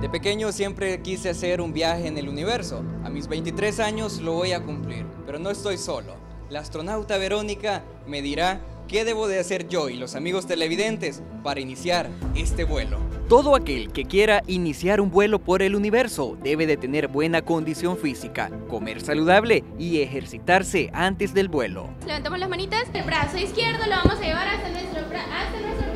De pequeño siempre quise hacer un viaje en el universo. A mis 23 años lo voy a cumplir, pero no estoy solo. La astronauta Verónica me dirá qué debo de hacer yo y los amigos televidentes para iniciar este vuelo. Todo aquel que quiera iniciar un vuelo por el universo debe de tener buena condición física, comer saludable y ejercitarse antes del vuelo. Levantamos las manitas, el brazo izquierdo lo vamos a llevar hasta nuestro, hasta nuestro.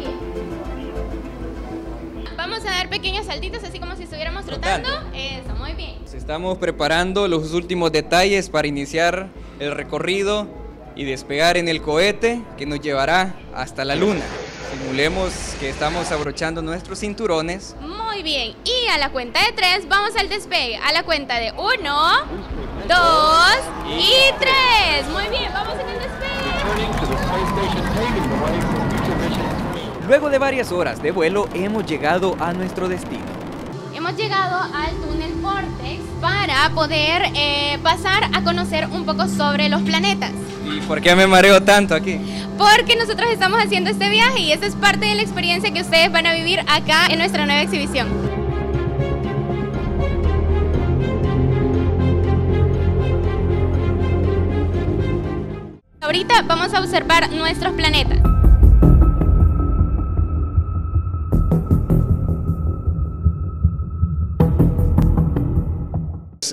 Vamos a dar pequeños saltitos así como si estuviéramos trotando. Eso, muy bien. Estamos preparando los últimos detalles para iniciar el recorrido y despegar en el cohete que nos llevará hasta la luna. Simulemos que estamos abrochando nuestros cinturones. Muy bien, y a la cuenta de tres vamos al despegue. A la cuenta de uno, dos y tres. Muy bien, vamos en el despegue. Luego de varias horas de vuelo hemos llegado a nuestro destino. Hemos llegado al túnel Vortex para poder eh, pasar a conocer un poco sobre los planetas. ¿Y por qué me mareo tanto aquí? Porque nosotros estamos haciendo este viaje y esta es parte de la experiencia que ustedes van a vivir acá en nuestra nueva exhibición. Ahorita vamos a observar nuestros planetas.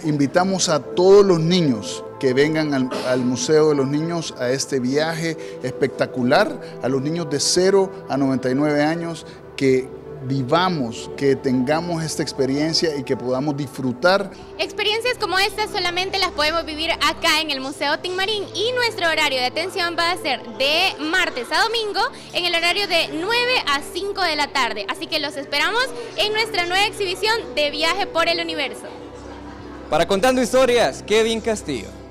Invitamos a todos los niños que vengan al, Museo de los Niños a este viaje espectacular, a los niños de 0 a 99 años, que vivamos, que tengamos esta experiencia y que podamos disfrutar. Experiencias como estas solamente las podemos vivir acá en el Museo Tinmarín y nuestro horario de atención va a ser de martes a domingo en el horario de 9 a 5 de la tarde. Así que los esperamos en nuestra nueva exhibición de viaje por el universo. Para Contando Historias, Kevin Castillo.